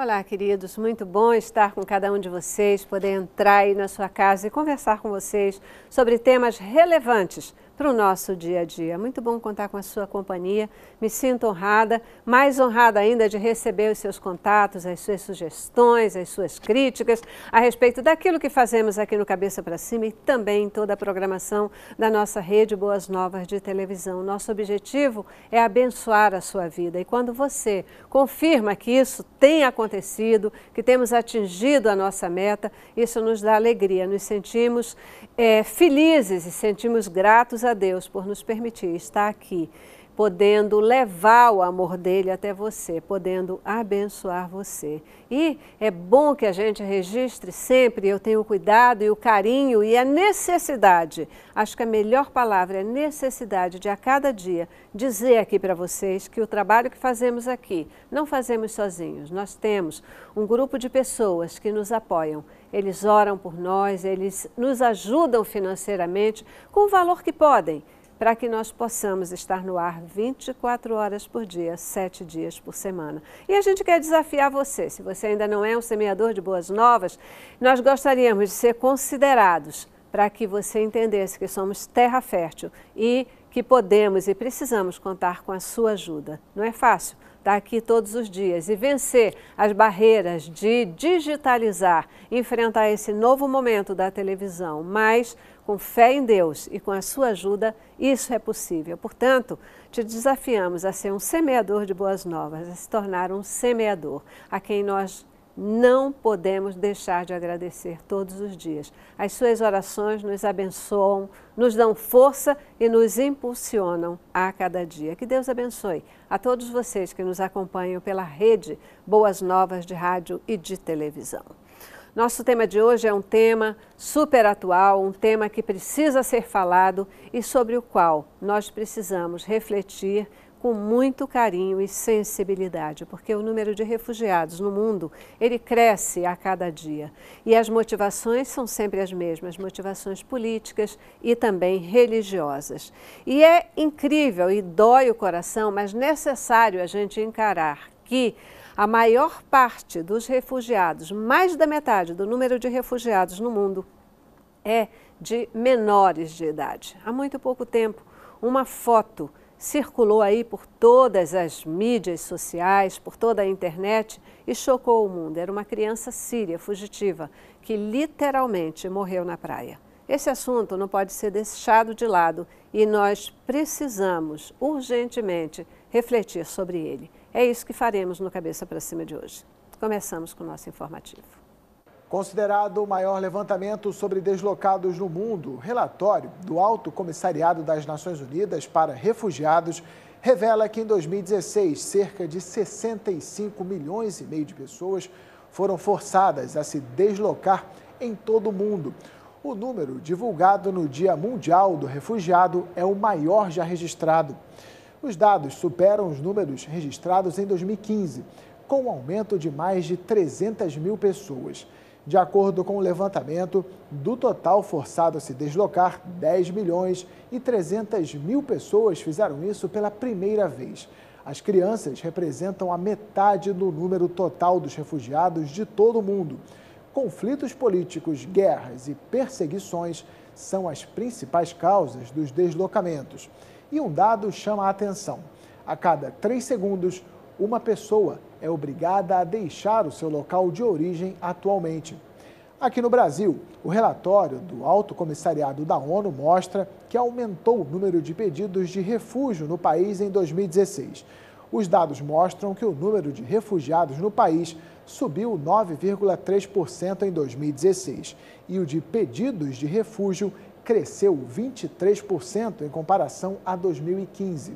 Olá, queridos. Muito bom estar com cada um de vocês, poder entrar aí na sua casa e conversar com vocês sobre temas relevantes para o nosso dia a dia. Muito bom contar com a sua companhia. Me sinto honrada, mais honrada ainda de receber os seus contatos, as suas sugestões, as suas críticas a respeito daquilo que fazemos aqui no Cabeça para Cima e também em toda a programação da nossa rede Boas Novas de televisão. Nosso objetivo é abençoar a sua vida e quando você confirma que isso tem acontecido, que temos atingido a nossa meta, isso nos dá alegria, nos sentimos é, felizes e sentimos gratos a Deus por nos permitir estar aqui, podendo levar o amor dele até você, podendo abençoar você. E é bom que a gente registre sempre, eu tenho o cuidado e o carinho e a necessidade, acho que a melhor palavra é necessidade de a cada dia dizer aqui para vocês que o trabalho que fazemos aqui não fazemos sozinhos, nós temos um grupo de pessoas que nos apoiam eles oram por nós, eles nos ajudam financeiramente com o valor que podem, para que nós possamos estar no ar 24 horas por dia, 7 dias por semana. E a gente quer desafiar você, se você ainda não é um semeador de boas novas, nós gostaríamos de ser considerados para que você entendesse que somos terra fértil e que podemos e precisamos contar com a sua ajuda. Não é fácil? Estar aqui todos os dias e vencer as barreiras de digitalizar, enfrentar esse novo momento da televisão, mas com fé em Deus e com a sua ajuda, isso é possível. Portanto, te desafiamos a ser um semeador de boas novas, a se tornar um semeador, a quem nós não podemos deixar de agradecer todos os dias. As suas orações nos abençoam, nos dão força e nos impulsionam a cada dia. Que Deus abençoe a todos vocês que nos acompanham pela rede Boas Novas de Rádio e de Televisão. Nosso tema de hoje é um tema super atual, um tema que precisa ser falado e sobre o qual nós precisamos refletir com muito carinho e sensibilidade, porque o número de refugiados no mundo, ele cresce a cada dia. E as motivações são sempre as mesmas, motivações políticas e também religiosas. E é incrível e dói o coração, mas necessário a gente encarar que a maior parte dos refugiados, mais da metade do número de refugiados no mundo, é de menores de idade. Há muito pouco tempo, uma foto circulou aí por todas as mídias sociais, por toda a internet e chocou o mundo. Era uma criança síria fugitiva que literalmente morreu na praia. Esse assunto não pode ser deixado de lado e nós precisamos urgentemente refletir sobre ele. É isso que faremos no Cabeça para Cima de hoje. Começamos com o nosso informativo. Considerado o maior levantamento sobre deslocados no mundo, relatório do Alto Comissariado das Nações Unidas para Refugiados revela que em 2016 cerca de 65 milhões e meio de pessoas foram forçadas a se deslocar em todo o mundo. O número divulgado no Dia Mundial do Refugiado é o maior já registrado. Os dados superam os números registrados em 2015, com um aumento de mais de 300 mil pessoas. De acordo com o levantamento, do total forçado a se deslocar, 10 milhões e 300 mil pessoas fizeram isso pela primeira vez. As crianças representam a metade do número total dos refugiados de todo o mundo. Conflitos políticos, guerras e perseguições são as principais causas dos deslocamentos. E um dado chama a atenção: a cada três segundos, uma pessoa é obrigada a deixar o seu local de origem atualmente. Aqui no Brasil, o relatório do Alto Comissariado da ONU mostra que aumentou o número de pedidos de refúgio no país em 2016. Os dados mostram que o número de refugiados no país subiu 9,3% em 2016 e o de pedidos de refúgio cresceu 23% em comparação a 2015.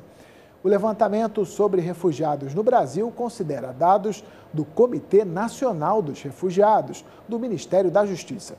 O levantamento sobre refugiados no Brasil considera dados do Comitê Nacional dos Refugiados, do Ministério da Justiça.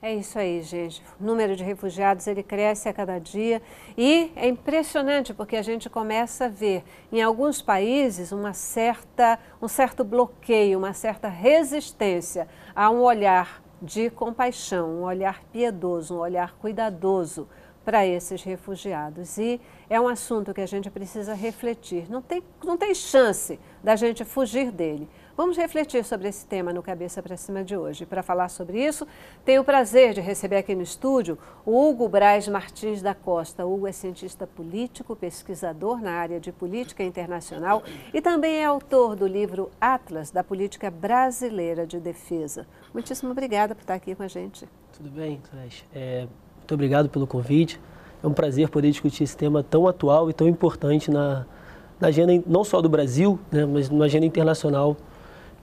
É isso aí, gente. O número de refugiados ele cresce a cada dia e é impressionante porque a gente começa a ver em alguns países uma certa, um certo bloqueio, uma certa resistência a um olhar de compaixão, um olhar piedoso, um olhar cuidadoso para esses refugiados. E é um assunto que a gente precisa refletir. Não tem, não tem chance da gente fugir dele. Vamos refletir sobre esse tema no Cabeça para Cima de hoje. Para falar sobre isso, tenho o prazer de receber aqui no estúdio o Hugo Braz Martins da Costa. O Hugo é cientista político, pesquisador na área de política internacional e também é autor do livro Atlas da Política Brasileira de Defesa. Muitíssimo obrigada por estar aqui com a gente. Tudo bem, Clécia. É, muito obrigado pelo convite. É um prazer poder discutir esse tema tão atual e tão importante na, na agenda não só do Brasil, né, mas na agenda internacional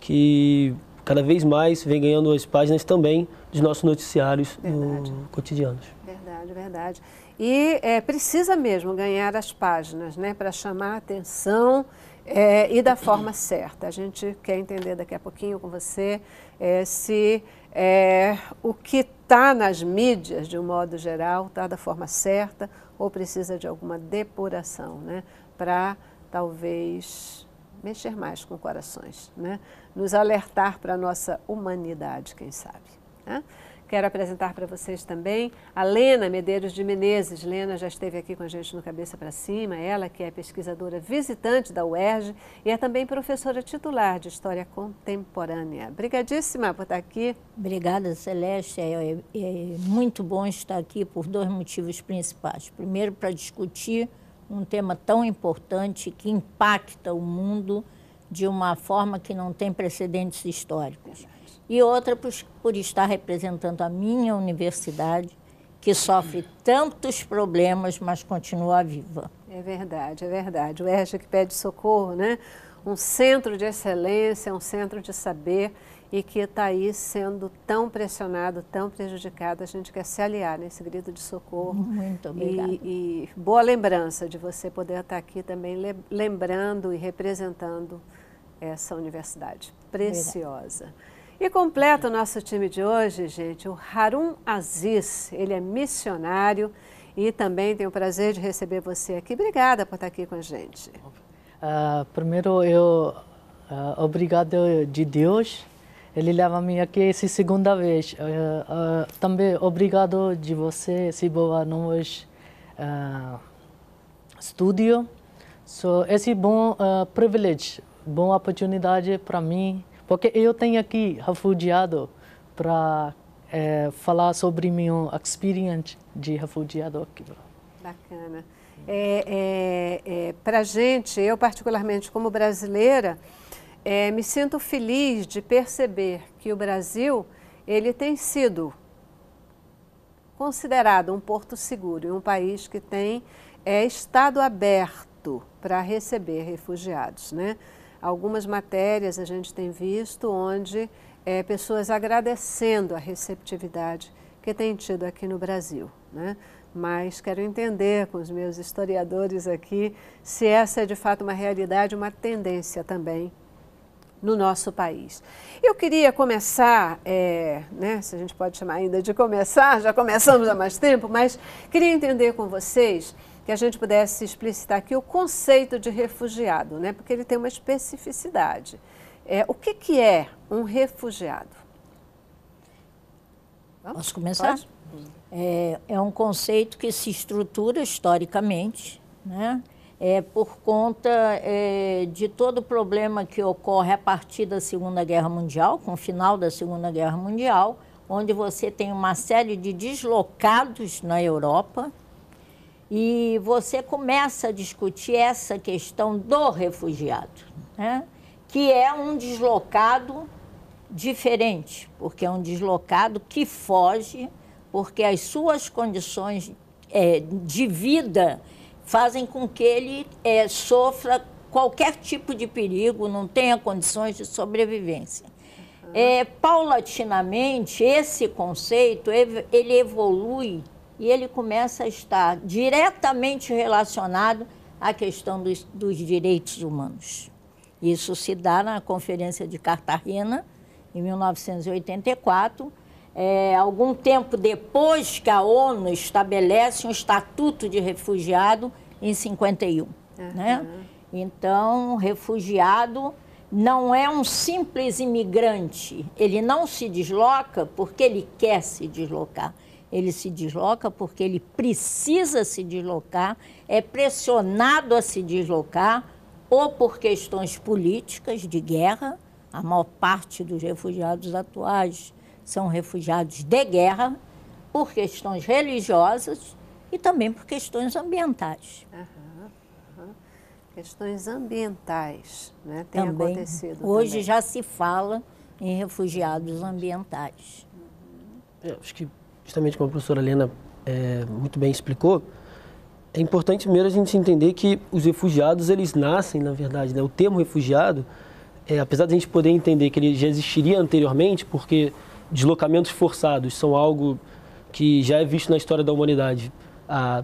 que cada vez mais vem ganhando as páginas também dos nossos noticiários no, cotidianos. Verdade, verdade. E é, precisa mesmo ganhar as páginas, né, para chamar a atenção é, e da forma certa. A gente quer entender daqui a pouquinho com você é, se é, o que está nas mídias, de um modo geral, está da forma certa ou precisa de alguma depuração, né, para talvez mexer mais com corações, né? nos alertar para a nossa humanidade, quem sabe. Né? Quero apresentar para vocês também a Lena Medeiros de Menezes. Lena já esteve aqui com a gente no Cabeça para Cima, ela que é pesquisadora visitante da UERJ e é também professora titular de História Contemporânea. Obrigadíssima por estar aqui. Obrigada, Celeste. É, é, é muito bom estar aqui por dois motivos principais. Primeiro, para discutir um tema tão importante que impacta o mundo de uma forma que não tem precedentes históricos. E outra por, por estar representando a minha universidade, que sofre tantos problemas, mas continua viva. É verdade, é verdade. O ERJ que pede socorro, né? Um centro de excelência, um centro de saber e que está aí sendo tão pressionado, tão prejudicado. A gente quer se aliar nesse grito de socorro. Muito obrigada. E, e boa lembrança de você poder estar aqui também lembrando e representando essa universidade preciosa. Verdade. E completa o nosso time de hoje, gente, o Harun Aziz. Ele é missionário e também tenho o prazer de receber você aqui. Obrigada por estar aqui com a gente. Uh, primeiro, eu uh, obrigado de Deus ele leva-me aqui essa segunda vez. Uh, também obrigado de você, se boa nos uh, estúdio. So, esse bom privilégio, boa oportunidade para mim, porque eu tenho aqui refugiado para é, falar sobre minha experiência de refugiado aqui. Bacana. É, é, é para gente, eu particularmente como brasileira, é, me sinto feliz de perceber que o Brasil ele tem sido considerado um porto seguro e um país que tem é, estado aberto para receber refugiados. Né? Algumas matérias a gente tem visto onde é, pessoas agradecendo a receptividade que tem tido aqui no Brasil. Né? Mas quero entender com os meus historiadores aqui se essa é de fato uma realidade, uma tendência também no nosso país. Eu queria começar, é, né, se a gente pode chamar ainda de começar, já começamos há mais tempo, mas queria entender com vocês que a gente pudesse explicitar aqui o conceito de refugiado, né, porque ele tem uma especificidade. É, o que, que é um refugiado? Vamos? Posso começar? É, é um conceito que se estrutura historicamente, né? é, por conta é, de todo o problema que ocorre a partir da Segunda Guerra Mundial, com o final da Segunda Guerra Mundial, onde você tem uma série de deslocados na Europa e você começa a discutir essa questão do refugiado, né? que é um deslocado diferente, porque é um deslocado que foge, porque as suas condições é, de vida fazem com que ele é, sofra qualquer tipo de perigo, não tenha condições de sobrevivência. É, paulatinamente, esse conceito ele evolui e ele começa a estar diretamente relacionado à questão dos, dos direitos humanos. Isso se dá na Conferência de Cartagena, em 1984, é, algum tempo depois que a ONU estabelece um estatuto de refugiado em 51. Uhum. Né? Então, refugiado não é um simples imigrante. Ele não se desloca porque ele quer se deslocar. Ele se desloca porque ele precisa se deslocar, é pressionado a se deslocar, ou por questões políticas de guerra, a maior parte dos refugiados atuais são refugiados de guerra, por questões religiosas e também por questões ambientais. Uhum, uhum. Questões ambientais, né? Tem também, acontecido. Hoje também. já se fala em refugiados ambientais. É, acho que justamente como a professora Helena é, muito bem explicou, é importante primeiro a gente entender que os refugiados, eles nascem, na verdade, né? o termo refugiado, é, apesar de a gente poder entender que ele já existiria anteriormente, porque deslocamentos forçados são algo que já é visto na história da humanidade há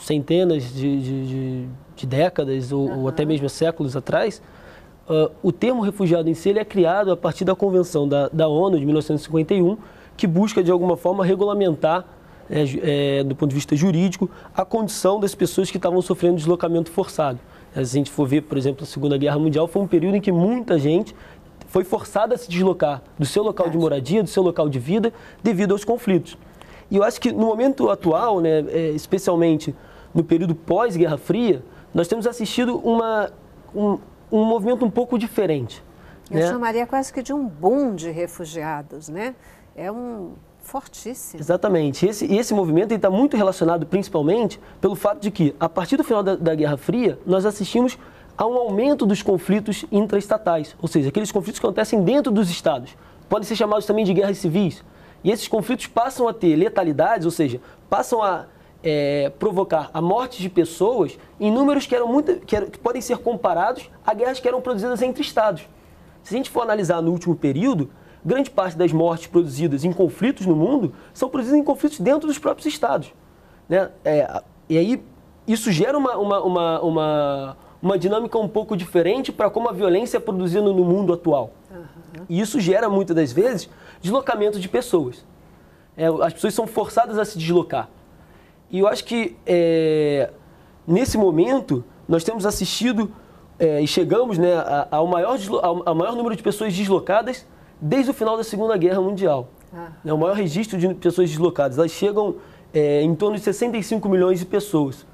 centenas de, de, de, de décadas ou, uhum. ou, até mesmo séculos atrás, uh, o termo refugiado em si ele é criado a partir da Convenção da, da ONU de 1951, que busca de alguma forma regulamentar é, é, do ponto de vista jurídico, a condição das pessoas que estavam sofrendo deslocamento forçado. Se a gente for ver, por exemplo, a Segunda Guerra Mundial, foi um período em que muita gente foi forçada a se deslocar do seu local de moradia, do seu local de vida, devido aos conflitos. E eu acho que no momento atual, né, é, especialmente no período pós-Guerra Fria, nós temos assistido uma, um, um movimento um pouco diferente. Eu né? chamaria quase que de um boom de refugiados, né? É um Fortíssimo. Exatamente. Esse, e esse movimento está muito relacionado principalmente pelo fato de que, a partir do final da, da Guerra Fria, nós assistimos a um aumento dos conflitos intraestatais, ou seja, aqueles conflitos que acontecem dentro dos estados. Podem ser chamados também de guerras civis. E esses conflitos passam a ter letalidades, ou seja, passam a é, provocar a morte de pessoas em números que, eram muito, que, eram, que podem ser comparados a guerras que eram produzidas entre estados. Se a gente for analisar no último período, grande parte das mortes produzidas em conflitos no mundo são produzidas em conflitos dentro dos próprios estados. Né? É, e aí isso gera uma, uma, uma, uma, uma dinâmica um pouco diferente para como a violência é produzida no mundo atual. Uhum. E isso gera, muitas das vezes, deslocamento de pessoas. É, as pessoas são forçadas a se deslocar. E eu acho que, é, nesse momento, nós temos assistido é, e chegamos né, ao, maior, ao maior número de pessoas deslocadas desde o final da Segunda Guerra Mundial. Ah. É o maior registro de pessoas deslocadas. Elas chegam é, em torno de 65 milhões de pessoas.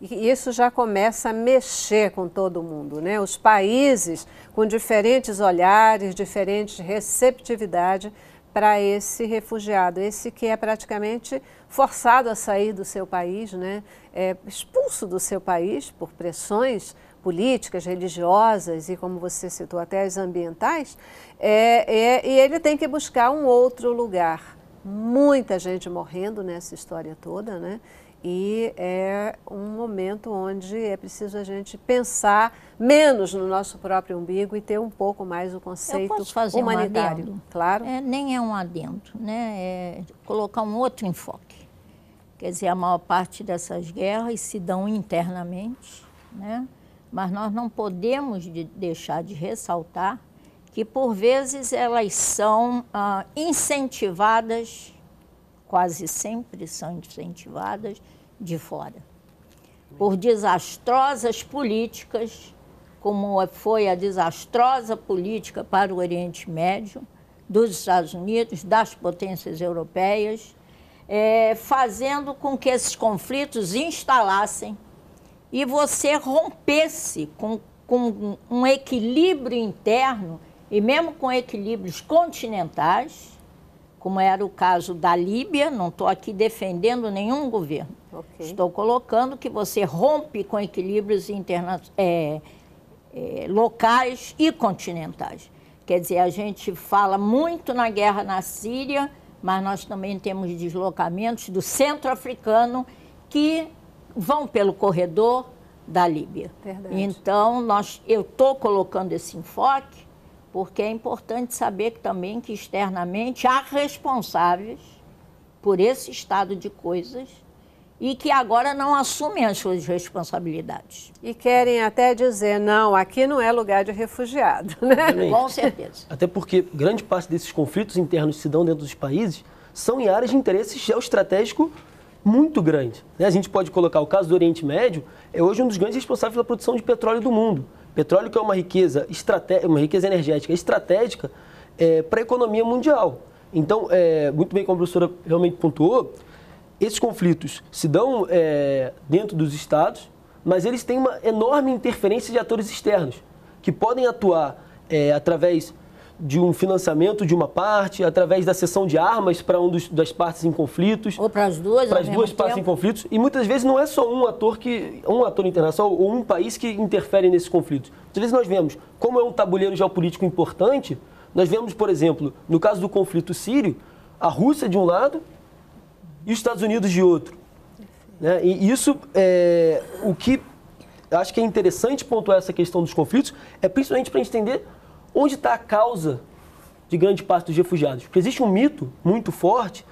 E isso já começa a mexer com todo mundo, né? Os países com diferentes olhares, diferentes receptividade para esse refugiado, esse que é praticamente forçado a sair do seu país, né? É expulso do seu país por pressões políticas, religiosas e, como você citou, até as ambientais, é, é, e ele tem que buscar um outro lugar. Muita gente morrendo nessa história toda, né? E é um momento onde é preciso a gente pensar menos no nosso próprio umbigo e ter um pouco mais o conceito Eu posso fazer humanitário. Um adendo. Claro. É, nem é um adendo, né? É colocar um outro enfoque. Quer dizer, a maior parte dessas guerras se dão internamente, né? Mas nós não podemos de deixar de ressaltar que, por vezes, elas são ah, incentivadas, quase sempre são incentivadas, de fora. Por desastrosas políticas, como foi a desastrosa política para o Oriente Médio, dos Estados Unidos, das potências europeias, é, fazendo com que esses conflitos instalassem e você rompesse com, com um equilíbrio interno e mesmo com equilíbrios continentais, como era o caso da Líbia, não estou aqui defendendo nenhum governo. Okay. Estou colocando que você rompe com equilíbrios interna é, é, locais e continentais. Quer dizer, a gente fala muito na guerra na Síria, mas nós também temos deslocamentos do centro africano que vão pelo corredor da Líbia. Verdade. Então, nós, eu estou colocando esse enfoque porque é importante saber que, também que externamente há responsáveis por esse estado de coisas e que agora não assumem as suas responsabilidades. E querem até dizer, não, aqui não é lugar de refugiado. Né? Com certeza. Até porque grande parte desses conflitos internos que se dão dentro dos países são em áreas de interesse geoestratégico muito grande. Né? A gente pode colocar o caso do Oriente Médio, é hoje um dos grandes responsáveis pela produção de petróleo do mundo. Petróleo que é uma riqueza, uma riqueza energética estratégica é, para a economia mundial. Então, é, muito bem como a professora realmente pontuou, esses conflitos se dão é, dentro dos estados, mas eles têm uma enorme interferência de atores externos, que podem atuar é, através de um financiamento de uma parte, através da cessão de armas para um dos, das partes em conflitos. Ou para as duas, Para as duas partes em conflitos. E muitas vezes não é só um ator que. um ator internacional ou um país que interfere nesses conflitos. Muitas vezes nós vemos, como é um tabuleiro geopolítico importante, nós vemos, por exemplo, no caso do conflito sírio, a Rússia de um lado e os Estados Unidos de outro. Né? E isso é o que acho que é interessante pontuar essa questão dos conflitos, é principalmente para entender onde está a causa de grande parte dos refugiados. Porque existe um mito muito forte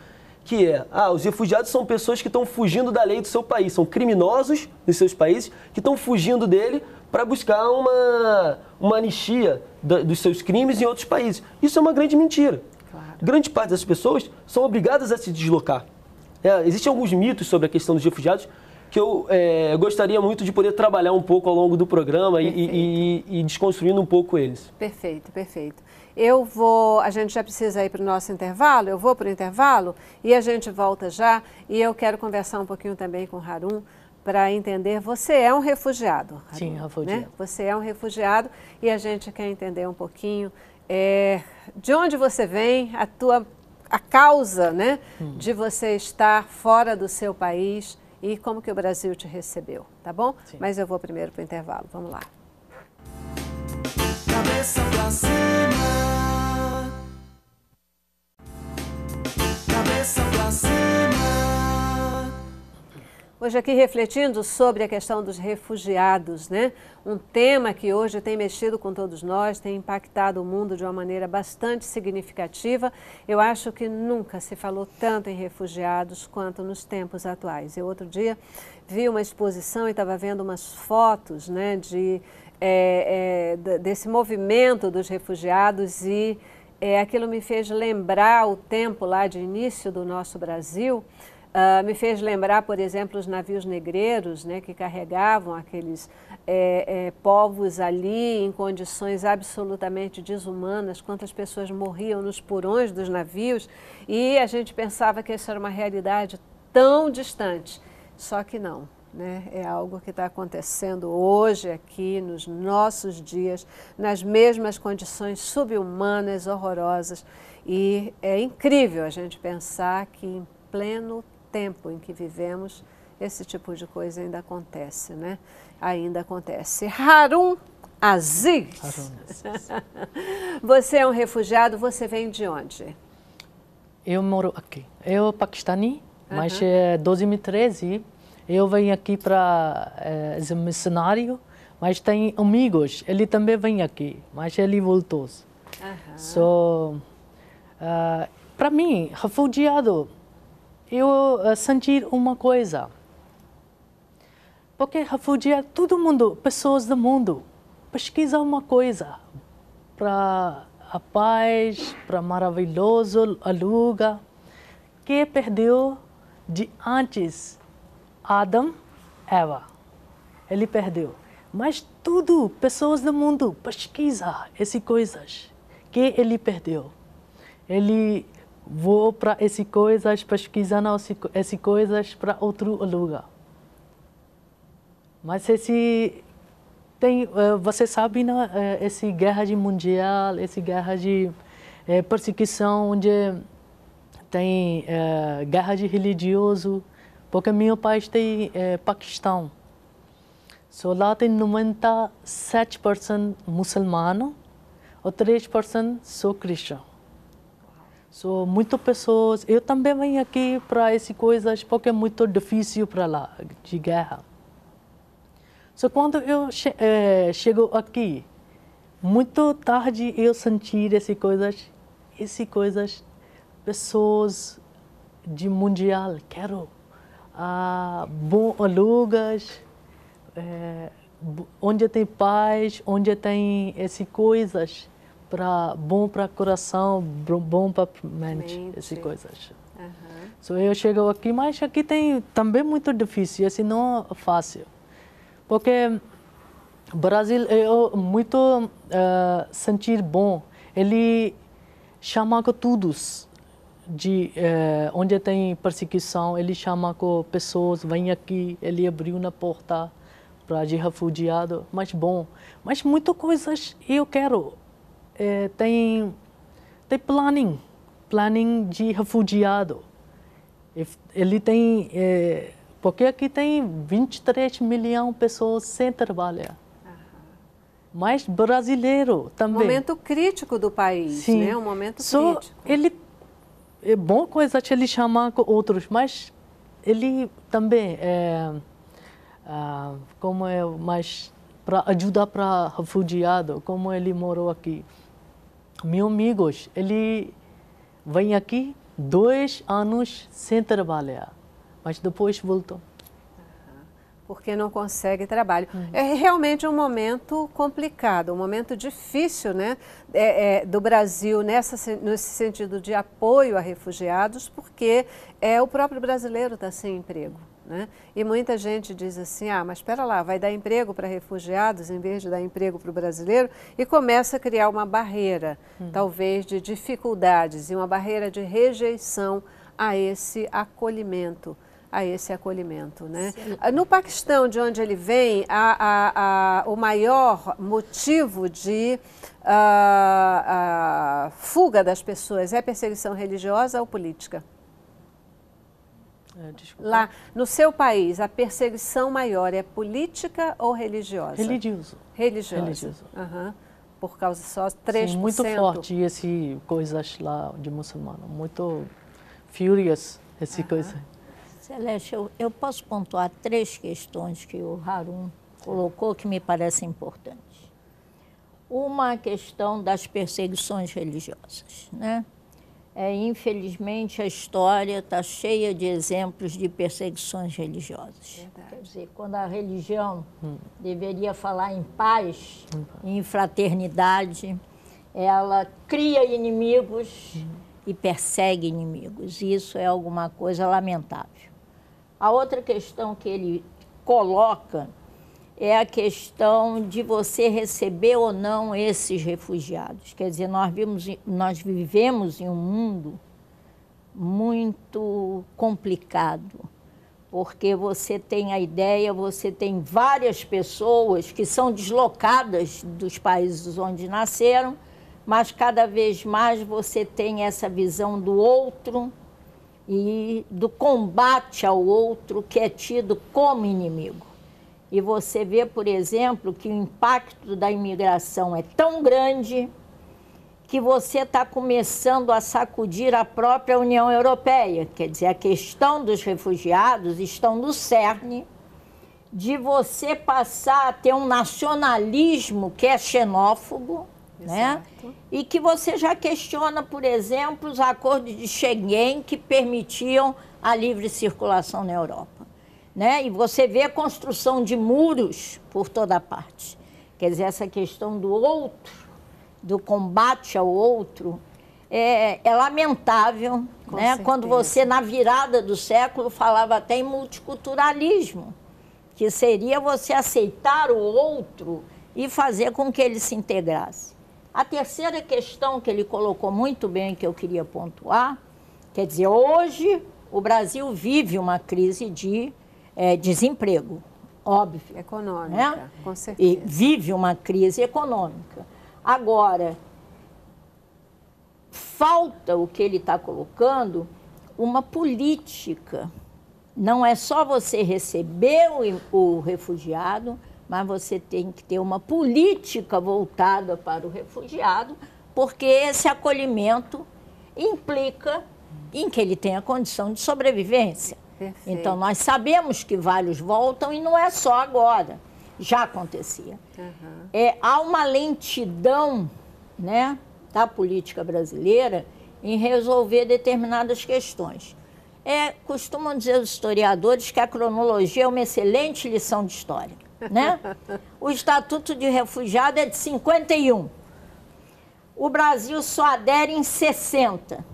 que é, ah, os refugiados são pessoas que estão fugindo da lei do seu país, são criminosos dos seus países que estão fugindo dele para buscar uma, uma anistia dos seus crimes em outros países. Isso é uma grande mentira. Claro. Grande parte dessas pessoas são obrigadas a se deslocar. É, existem alguns mitos sobre a questão dos refugiados que eu é, gostaria muito de poder trabalhar um pouco ao longo do programa e, e, e, desconstruindo um pouco eles. Perfeito, perfeito. Eu vou, a gente já precisa ir para o nosso intervalo, eu vou para o intervalo e a gente volta já. E eu quero conversar um pouquinho também com o Harum para entender, você é um refugiado. Harum, Sim, refugiado. Né? Você é um refugiado e a gente quer entender um pouquinho é, de onde você vem, a tua a causa né, hum. de você estar fora do seu país e como que o Brasil te recebeu, tá bom? Sim. Mas eu vou primeiro para o intervalo, vamos lá. Cabeça pra cima. Cabeça pra cima. Hoje aqui refletindo sobre a questão dos refugiados, né? Um tema que hoje tem mexido com todos nós, tem impactado o mundo de uma maneira bastante significativa. Eu acho que nunca se falou tanto em refugiados quanto nos tempos atuais. Eu outro dia vi uma exposição e estava vendo umas fotos, né, de é, é, desse movimento dos refugiados e é, aquilo me fez lembrar o tempo lá de início do nosso Brasil. Uh, me fez lembrar, por exemplo, os navios negreiros, né, que carregavam aqueles é, é, povos ali em condições absolutamente desumanas, quantas pessoas morriam nos porões dos navios, e a gente pensava que isso era uma realidade tão distante. Só que não. Né? É algo que está acontecendo hoje aqui, nos nossos dias, nas mesmas condições subhumanas, horrorosas. E é incrível a gente pensar que em pleno tempo em que vivemos, esse tipo de coisa ainda acontece, né? Ainda acontece. Harun Aziz. você é um refugiado, você vem de onde? Eu moro aqui. Eu paquistani, mas em 2013 eu venho aqui para é, missionário, mas tem amigos, ele também vem aqui, mas ele voltou. Uhum. So, uh, para mim, refugiado eu uh, sentir uma coisa. Porque refugiar todo mundo, pessoas do mundo, pesquisa uma coisa para a paz, para maravilhoso lugar que perdeu de antes Adam, Eva. Ele perdeu. Mas tudo, pessoas do mundo, pesquisa essas coisas que ele perdeu. Ele vou para essas coisas, pesquisando essas coisas para outro lugar. Mas esse tem, eh, você sabe, né, eh, essa guerra de mundial, essa guerra de é, perseguição, onde tem é, guerra de religioso, porque meu país tem é, Paquistão. So, lá tem 97% muçulmano, ou 3% são cristãos. So, muitas pessoas, eu também venho aqui para essas coisas porque é muito difícil para lá, de guerra. So, quando eu che eh, chego aqui, muito tarde eu senti essas coisas, essas coisas, pessoas de mundial, quero ah, bom lugares, eh, onde tem paz, onde tem essas coisas para bom para coração, bom para mente, mente, essas coisas. Uhum. So, eu chego aqui, mas aqui tem também muito difícil, assim não é fácil. Porque Brasil é muito uh, sentir bom. Ele chama com todos. de é, onde tem perseguição, ele chama com pessoas, vem aqui, ele abriu na porta para de refugiado, mas bom, mas muitas coisas eu quero. É, tem tem planning, planning de refugiado. Ele tem é, porque aqui tem 23 milhões de pessoas sem trabalhar. Mas brasileiro também. Momento crítico do país, Sim. né? Um momento Só crítico. Ele é bom coisa que ele chamar com outros, mas ele também é ah, como é mais para ajudar para refugiado, como ele morou aqui. Meus amigos, ele vem aqui dois anos sem trabalhar mas depois voltou. Porque não consegue trabalho. Uhum. É realmente um momento complicado, um momento difícil né, é, é, do Brasil nessa, nesse sentido de apoio a refugiados, porque é, o próprio brasileiro está sem emprego. Né? E muita gente diz assim: ah, mas espera lá, vai dar emprego para refugiados em vez de dar emprego para o brasileiro, e começa a criar uma barreira, hum. talvez de dificuldades e uma barreira de rejeição a esse acolhimento a esse acolhimento. Né? No Paquistão, de onde ele vem, a, a, a, o maior motivo de a, fuga das pessoas é perseguição religiosa ou política? É, Lá, no seu país, a perseguição maior é política ou religiosa? Religioso. Religiosa. Religioso. Uhum. Por causa só 3%? Sim, muito forte esse coisas lá de muçulmano, muito furious esse uhum. coisa. Celeste, eu, eu posso pontuar três questões que o Harun colocou que me parecem importantes. Uma a questão das perseguições religiosas. Né? É, infelizmente, a história está cheia de exemplos de perseguições religiosas. Verdade. Quer dizer, quando a religião hum. deveria falar em paz, hum. em fraternidade, ela cria inimigos hum. e persegue inimigos. Isso é alguma coisa lamentável. A outra questão que ele coloca é a questão de você receber ou não esses refugiados. Quer dizer, nós, vimos, nós vivemos em um mundo muito complicado, porque você tem a ideia, você tem várias pessoas que são deslocadas dos países onde nasceram, mas cada vez mais você tem essa visão do outro e do combate ao outro que é tido como inimigo. E você vê, por exemplo, que o impacto da imigração é tão grande que você está começando a sacudir a própria União Europeia. Quer dizer, a questão dos refugiados estão no cerne de você passar a ter um nacionalismo que é xenófobo, né? E que você já questiona, por exemplo, os acordos de Schengen que permitiam a livre circulação na Europa. Né? E você vê a construção de muros por toda parte. Quer dizer, essa questão do outro, do combate ao outro, é, é lamentável. né? Quando você, na virada do século, falava até em multiculturalismo, que seria você aceitar o outro e fazer com que ele se integrasse. A terceira questão que ele colocou muito bem, que eu queria pontuar, quer dizer, hoje o Brasil vive uma crise de é, desemprego, óbvio. Econômica, né? com certeza. E vive uma crise econômica. Agora, falta o que ele está colocando, uma política. Não é só você receber o, o refugiado, mas você tem que ter uma política voltada para o refugiado, porque esse acolhimento implica em que ele tenha condição de sobrevivência. Perfeito. Então, nós sabemos que vários voltam e não é só agora, já acontecia. Uhum. É, há uma lentidão né, da política brasileira em resolver determinadas questões. É, costumam dizer os historiadores que a cronologia é uma excelente lição de história né? O Estatuto de Refugiado é de 51. O Brasil só adere em 60.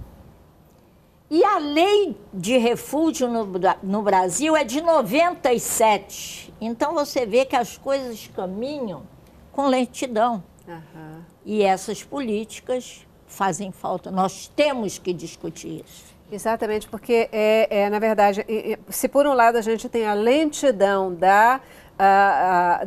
E a lei de refúgio no, no Brasil é de 97. Então você vê que as coisas caminham com lentidão. Uhum. E essas políticas fazem falta. Nós temos que discutir isso. Exatamente, porque, é, é na verdade, se por um lado a gente tem a lentidão da,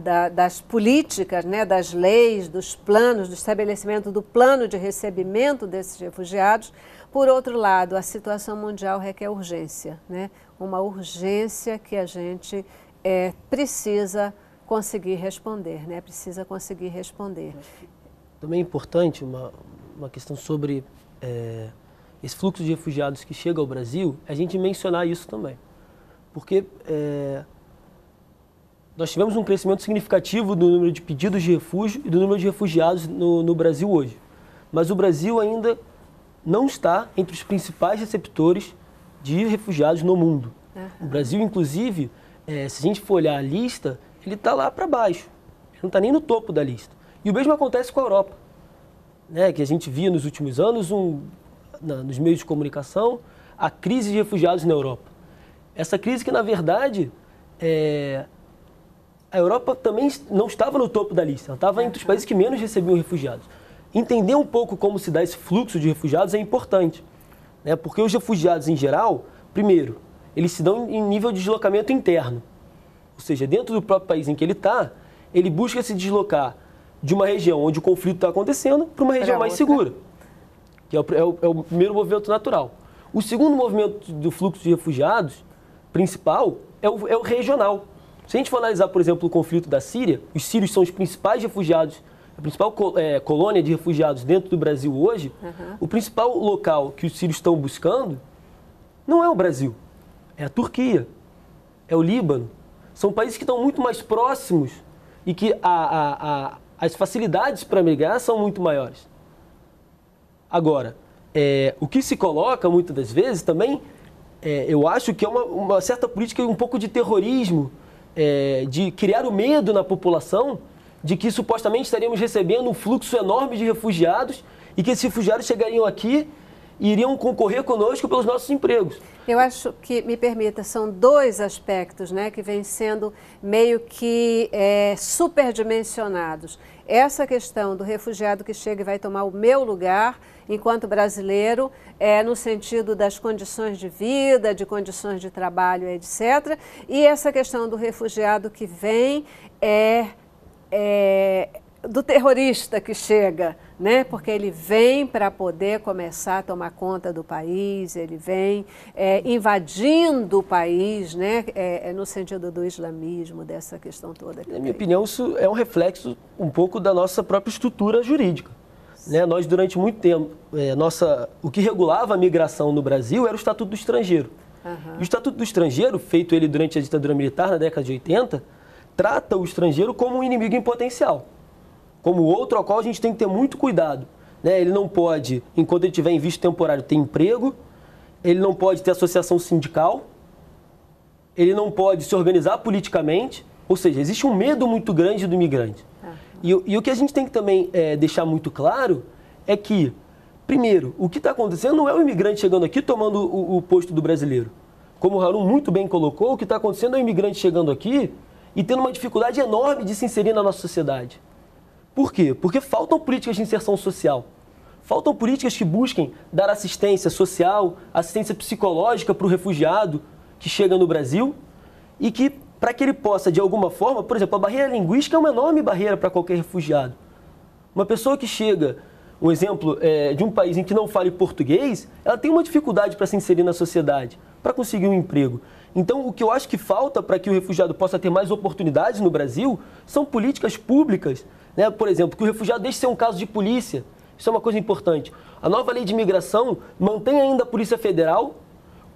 da, das políticas, né, das leis, dos planos, do estabelecimento do plano de recebimento desses refugiados, por outro lado, a situação mundial requer urgência, né? uma urgência que a gente é, precisa conseguir responder, né? precisa conseguir responder. Também é importante uma, uma questão sobre é, esse fluxo de refugiados que chega ao Brasil, a gente mencionar isso também. Porque é, nós tivemos um crescimento significativo do número de pedidos de refúgio e do número de refugiados no, no Brasil hoje. Mas o Brasil ainda não está entre os principais receptores de refugiados no mundo. Uhum. O Brasil, inclusive, é, se a gente for olhar a lista, ele está lá para baixo. Ele não está nem no topo da lista. E o mesmo acontece com a Europa. Né, que a gente via nos últimos anos um, na, nos meios de comunicação a crise de refugiados na Europa. Essa crise que, na verdade, é, a Europa também não estava no topo da lista, ela estava entre os países que menos recebiam refugiados. Entender um pouco como se dá esse fluxo de refugiados é importante, né? porque os refugiados, em geral, primeiro, eles se dão em nível de deslocamento interno. Ou seja, dentro do próprio país em que ele está, ele busca se deslocar de uma região onde o conflito está acontecendo para uma região mais segura que é o, é, o, é o, primeiro movimento natural. O segundo movimento do fluxo de refugiados, principal, é o, é o regional. Se a gente for analisar, por exemplo, o conflito da Síria, os sírios são os principais refugiados, a principal é, colônia de refugiados dentro do Brasil hoje, uhum. o principal local que os sírios estão buscando não é o Brasil, é a Turquia, é o Líbano. São países que estão muito mais próximos e que a, a, a, as facilidades para migrar são muito maiores. Agora, é, o que se coloca muitas das vezes também, é, eu acho que é uma, uma, certa política, um pouco de terrorismo, é, de criar o medo na população de que supostamente estaríamos recebendo um fluxo enorme de refugiados e que esses refugiados chegariam aqui e iriam concorrer conosco pelos nossos empregos. Eu acho que, me permita, são dois aspectos né, que vêm sendo meio que é, superdimensionados. Essa questão do refugiado que chega e vai tomar o meu lugar enquanto brasileiro, é, no sentido das condições de vida, de condições de trabalho, etc. E essa questão do refugiado que vem é, é do terrorista que chega, né? Porque ele vem para poder começar a tomar conta do país, ele vem é, invadindo o país, né? É, é, no sentido do islamismo, dessa questão toda. Na minha opinião, isso é um reflexo um pouco da nossa própria estrutura jurídica. Né? Nós, durante muito tempo, é, nossa, o que regulava a migração no Brasil era o Estatuto do Estrangeiro. Uhum. E o Estatuto do Estrangeiro, feito ele durante a ditadura militar na década de 80, trata o estrangeiro como um inimigo em potencial, como outro ao qual a gente tem que ter muito cuidado. Né? Ele não pode, enquanto ele estiver em visto temporário, ter emprego, ele não pode ter associação sindical, ele não pode se organizar politicamente, ou seja, existe um medo muito grande do imigrante. E, e o que a gente tem que também é, deixar muito claro é que, primeiro, o que está acontecendo não é o imigrante chegando aqui tomando o, o posto do brasileiro. Como o Harun muito bem colocou, o que está acontecendo é o imigrante chegando aqui e tendo uma dificuldade enorme de se inserir na nossa sociedade. Por quê? Porque faltam políticas de inserção social. Faltam políticas que busquem dar assistência social, assistência psicológica para o refugiado que chega no Brasil e que para que ele possa, de alguma forma, por exemplo, a barreira linguística é uma enorme barreira para qualquer refugiado. Uma pessoa que chega, um exemplo é, de um país em que não fale português, ela tem uma dificuldade para se inserir na sociedade, para conseguir um emprego. Então, o que eu acho que falta para que o refugiado possa ter mais oportunidades no Brasil são políticas públicas. Né? Por exemplo, que o refugiado deixe de ser um caso de polícia. Isso é uma coisa importante. A nova lei de imigração mantém ainda a Polícia Federal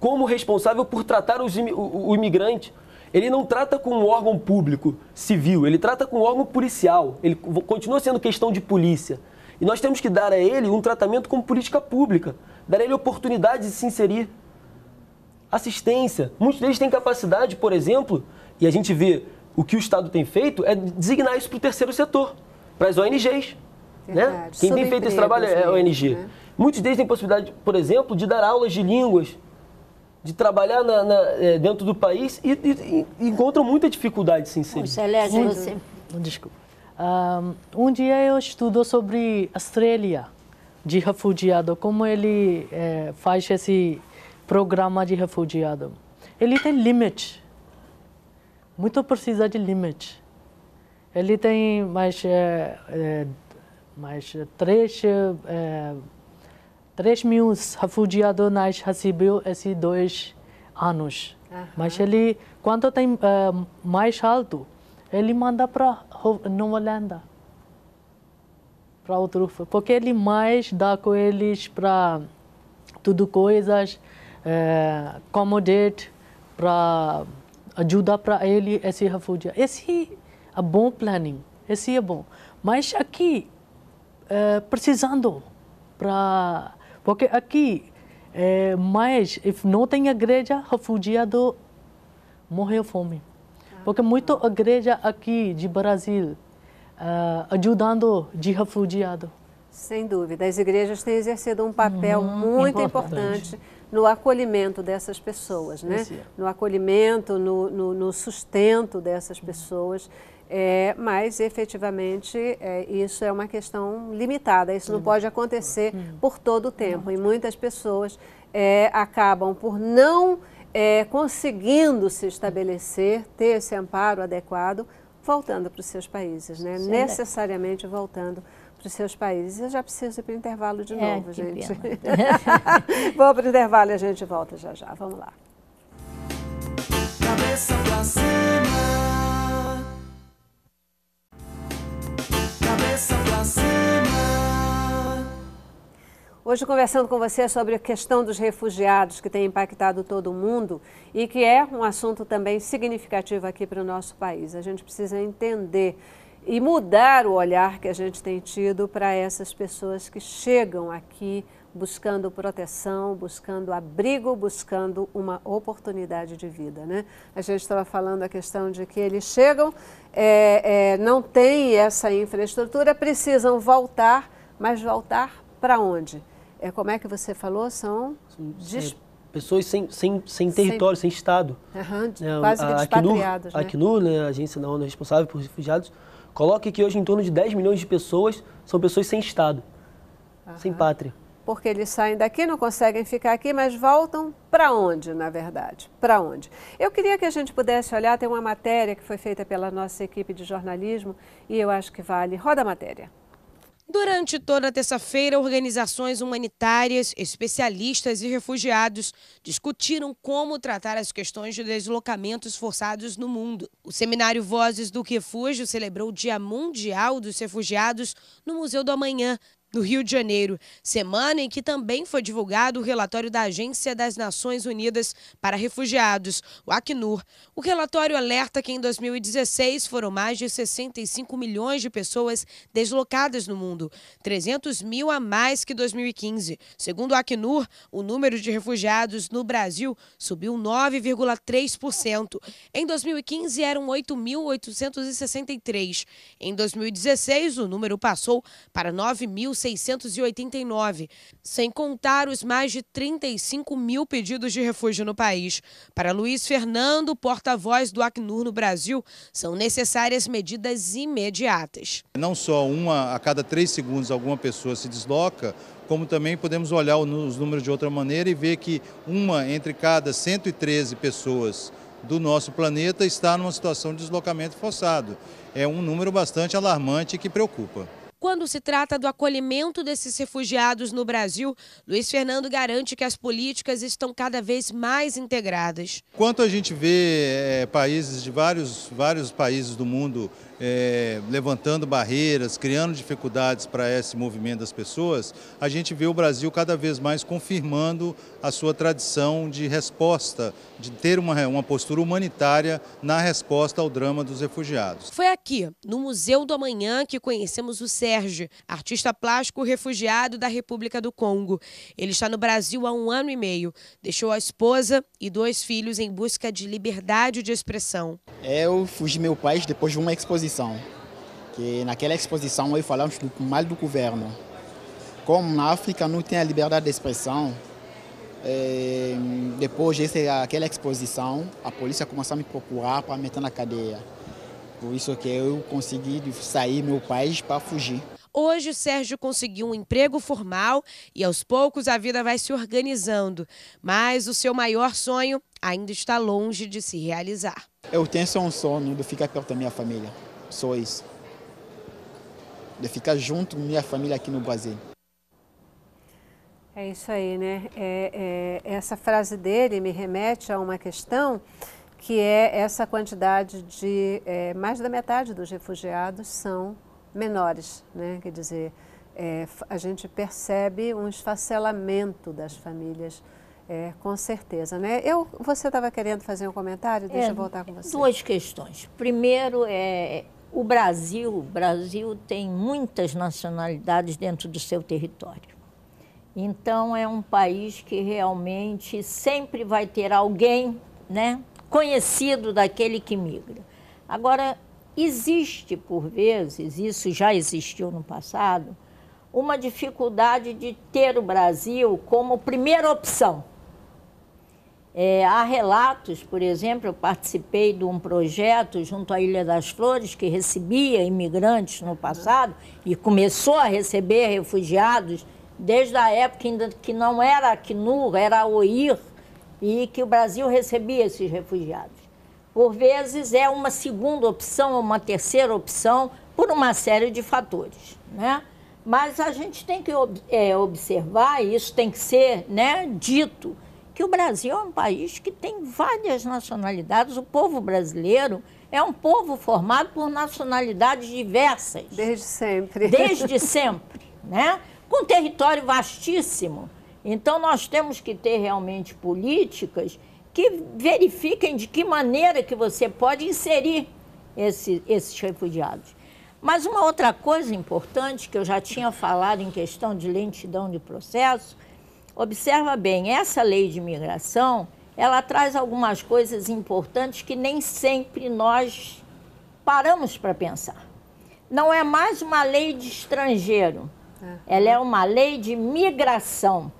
como responsável por tratar os, o, o imigrante ele não trata com um órgão público civil, ele trata com um órgão policial. Ele continua sendo questão de polícia. E nós temos que dar a ele um tratamento como política pública, dar a ele oportunidade de se inserir. Assistência. Muitos deles têm capacidade, por exemplo, e a gente vê o que o Estado tem feito, é designar isso para o terceiro setor, para as ONGs. Né? Quem tem feito esse trabalho é a ONG. Né? Muitos deles têm possibilidade, por exemplo, de dar aulas de línguas de trabalhar na, na, é, dentro do país e, e, e, encontram muita dificuldade de se inserir. Celeste, você... Desculpa. Um, um dia eu estudo sobre Austrália, de refugiado, como ele é, faz esse programa de refugiado. Ele tem limite. Muito precisa de limite. Ele tem mais, é, é, mais três, é, três mil refugiados nós recebeu esses dois anos. Uhum. Mas ele, quando tem é, mais alto, ele manda para Nova Holanda. Para outro, porque ele mais dá com eles para tudo coisas, é, accommodate, para ajudar para ele esse refugiado. Esse é bom planning, esse é bom. Mas aqui, é, precisando para... Porque aqui, é, mais, se não tem igreja, refugiado morreu fome. Porque muita igreja aqui de Brasil uh, ajudando de refugiado. Sem dúvida, as igrejas têm exercido um papel uhum, muito importante. importante. no acolhimento dessas pessoas, né? No acolhimento, no, no, no sustento dessas pessoas. É, mas efetivamente é, isso é uma questão limitada, isso não pode acontecer por todo o tempo. E muitas pessoas é, acabam por não é, conseguindo se estabelecer, ter esse amparo adequado, voltando para os seus países, né? necessariamente voltando para os seus países. Eu já preciso ir para o intervalo de é, novo, gente. Vou para o intervalo e a gente volta já já. Vamos lá. Cabeça pra cima. Cabeça pra cima. Hoje conversando com você sobre a questão dos refugiados que tem impactado todo mundo e que é um assunto também significativo aqui para o nosso país. A gente precisa entender e mudar o olhar que a gente tem tido para essas pessoas que chegam aqui buscando proteção, buscando abrigo, buscando uma oportunidade de vida. Né? A gente estava falando a questão de que eles chegam, é, é, não têm essa infraestrutura, precisam voltar, mas voltar para onde? É, como é que você falou? São des... pessoas sem, sem, sem território, sem, sem Estado. Uhum, é, quase que despatriados. A Acnur, né? né, a agência da ONU responsável por refugiados, coloca que hoje em torno de 10 milhões de pessoas são pessoas sem Estado, uhum. sem pátria. Porque eles saem daqui, não conseguem ficar aqui, mas voltam para onde, na verdade? Para onde? Eu queria que a gente pudesse olhar, tem uma matéria que foi feita pela nossa equipe de jornalismo e eu acho que vale. Roda a matéria. Durante toda terça-feira, organizações humanitárias, especialistas e refugiados discutiram como tratar as questões de deslocamentos forçados no mundo. O seminário Vozes do Refúgio celebrou o Dia Mundial dos Refugiados no Museu do Amanhã, no Rio de Janeiro, semana em que também foi divulgado o relatório da Agência das Nações Unidas para Refugiados, o Acnur. O relatório alerta que em 2016 foram mais de 65 milhões de pessoas deslocadas no mundo, 300 mil a mais que 2015. Segundo o Acnur, o número de refugiados no Brasil subiu 9,3%. Em 2015 eram 8.863. Em 2016, o número passou para 9.000 689, sem contar os mais de 35 mil pedidos de refúgio no país. Para Luiz Fernando, porta-voz do Acnur no Brasil, são necessárias medidas imediatas. Não só uma a cada três segundos alguma pessoa se desloca, como também podemos olhar os números de outra maneira e ver que uma entre cada 113 pessoas do nosso planeta está numa situação de deslocamento forçado. É um número bastante alarmante que preocupa. Quando se trata do acolhimento desses refugiados no Brasil, Luiz Fernando garante que as políticas estão cada vez mais integradas. Quanto a gente vê é, países de vários, vários países do mundo é, levantando barreiras, criando dificuldades para esse movimento das pessoas, a gente vê o Brasil cada vez mais confirmando a sua tradição de resposta, de ter uma, uma postura humanitária na resposta ao drama dos refugiados. Foi aqui, no Museu do Amanhã, que conhecemos o Sérgio, artista plástico refugiado da República do Congo. Ele está no Brasil há um ano e meio. Deixou a esposa e dois filhos em busca de liberdade de expressão. Eu fugi meu país depois de uma exposição. Que naquela exposição eu falamos do mal do governo. Como na África não tem a liberdade de expressão, é, depois daquela exposição, a polícia começou a me procurar para meter na cadeia. Por isso que eu consegui sair meu país para fugir. Hoje, Sérgio conseguiu um emprego formal e aos poucos a vida vai se organizando. Mas o seu maior sonho ainda está longe de se realizar. Eu tenho só um sonho de ficar perto da minha família. Só isso. De ficar junto com minha família aqui no Brasil. É isso aí, né? É, é, essa frase dele me remete a uma questão que é essa quantidade de é, mais da metade dos refugiados são menores, né? Quer dizer, é, a gente percebe um esfacelamento das famílias, é, com certeza, né? Eu, você estava querendo fazer um comentário? Deixa eu voltar com você. Duas questões. Primeiro é o Brasil. O Brasil tem muitas nacionalidades dentro do seu território. Então, é um país que realmente sempre vai ter alguém né, conhecido daquele que migra. Agora, existe, por vezes, isso já existiu no passado, uma dificuldade de ter o Brasil como primeira opção. É, há relatos, por exemplo, eu participei de um projeto junto à Ilha das Flores que recebia imigrantes no passado e começou a receber refugiados desde a época ainda que não era a Acnur, era a OIR, e que o Brasil recebia esses refugiados. Por vezes é uma segunda opção, uma terceira opção, por uma série de fatores. Né? Mas a gente tem que é, observar, e isso tem que ser né, dito, que o Brasil é um país que tem várias nacionalidades. O povo brasileiro é um povo formado por nacionalidades diversas. Desde sempre. Desde sempre, né? com território vastíssimo. Então, nós temos que ter realmente políticas que verifiquem de que maneira que você pode inserir esse, esses refugiados. Mas uma outra coisa importante que eu já tinha falado em questão de lentidão de processo, observa bem, essa lei de imigração, ela traz algumas coisas importantes que nem sempre nós paramos para pensar. Não é mais uma lei de estrangeiro, ela é uma lei de migração.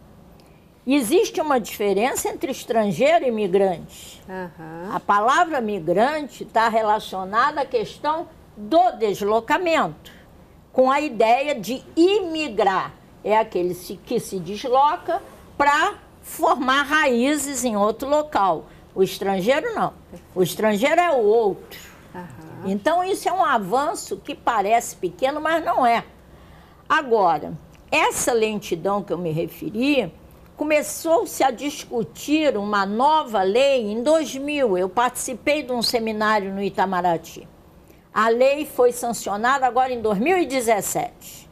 Existe uma diferença entre estrangeiro e migrante. Uhum. A palavra migrante está relacionada à questão do deslocamento, com a ideia de imigrar. É aquele que se desloca para formar raízes em outro local. O estrangeiro não. O estrangeiro é o outro. Uhum. Então, isso é um avanço que parece pequeno, mas não é. Agora, essa lentidão que eu me referi, começou-se a discutir uma nova lei em 2000. Eu participei de um seminário no Itamaraty. A lei foi sancionada agora em 2017.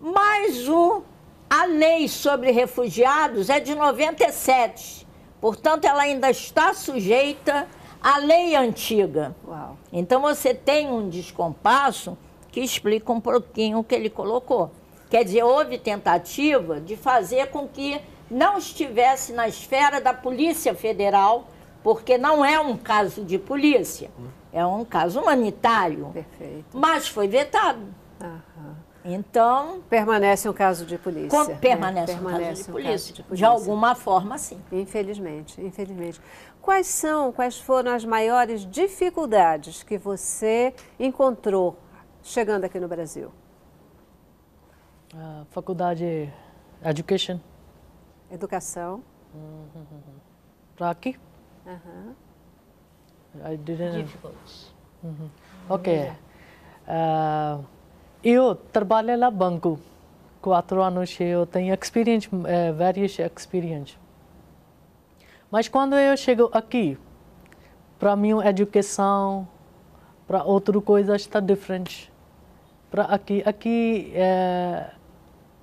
Mas o, a lei sobre refugiados é de 97. Portanto, ela ainda está sujeita à lei antiga. Uau. Então, você tem um descompasso que explica um pouquinho o que ele colocou. Quer dizer, houve tentativa de fazer com que não estivesse na esfera da Polícia Federal, porque não é um caso de polícia, é um caso humanitário. Perfeito. Mas foi vetado. Aham. Então. Permanece um caso de polícia. Com, permanece, né? permanece, um, caso de, um polícia. caso de polícia. De alguma forma, sim. Infelizmente, infelizmente. Quais são, quais foram as maiores dificuldades que você encontrou chegando aqui no Brasil? Uh, faculdade Education. Educação. Para aqui? Uh I didn't... Uhum. Ok. Uh, eu trabalho lá banco. Quatro anos eu tenho experience, uh, várias experiências. Mas quando eu chego aqui, para mim a educação, para outra coisa está diferente. Para aqui, aqui é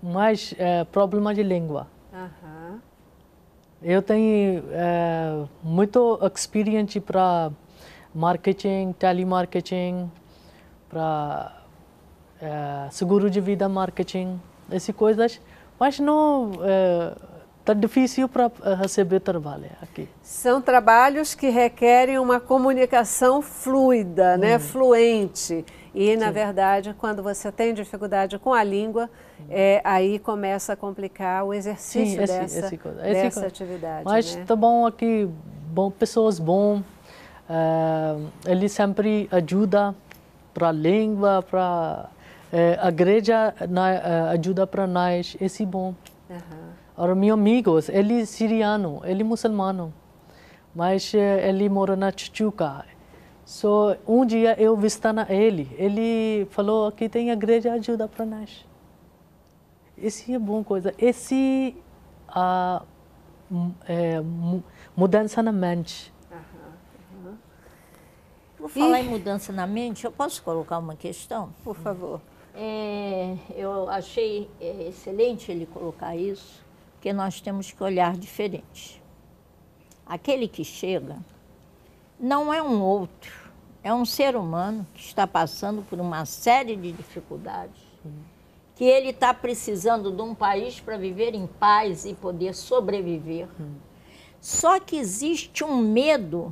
mais é, problema de língua. Uhum. Eu tenho é, muito experiência para marketing, telemarketing, para é, seguro de vida marketing, essas coisas, mas não é, Está difícil para eh, receber trabalho aqui. São trabalhos que requerem uma comunicação fluida, né? Hum. fluente. E, Sim. na verdade, quando você tem dificuldade com a língua, é, aí começa a complicar o exercício Sim, esse, dessa, esse, esse, dessa atividade. Mas está né? bom aqui, bom, pessoas bom, uh, ele sempre ajuda para a língua, para é, a igreja na, é, ajuda para nós, esse bom. Uhum. meus amigos, ele é siriano, ele é muçulmano, mas é, ele mora na Tijuca. So, um dia eu visitando ele, ele falou que tem a igreja ajuda para nós. Esse é boa coisa. Esse a é, mudança na mente. Uhum. Vou falar e... em mudança na mente, eu posso colocar uma questão? Por favor. É, eu achei é, excelente ele colocar isso, porque nós temos que olhar diferente. Aquele que chega não é um outro, é um ser humano que está passando por uma série de dificuldades, que ele está precisando de um país para viver em paz e poder sobreviver. Só que existe um medo